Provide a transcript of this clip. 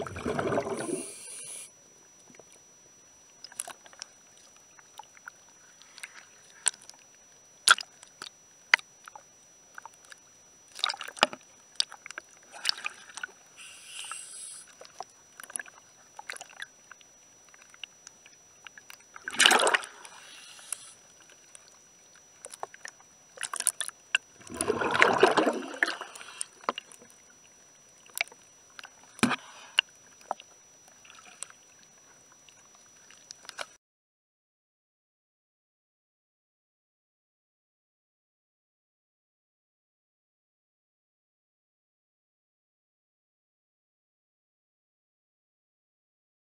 えっ?